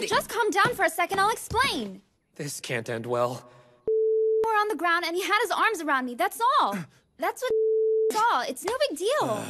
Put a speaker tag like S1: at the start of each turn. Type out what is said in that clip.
S1: you'll just calm down for a second, I'll explain.
S2: This can't end well.
S1: We're on the ground and he had his arms around me, that's all. That's what saw. It's no big deal.